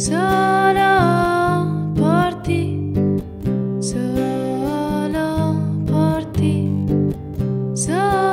Solo por ti, solo por ti, solo.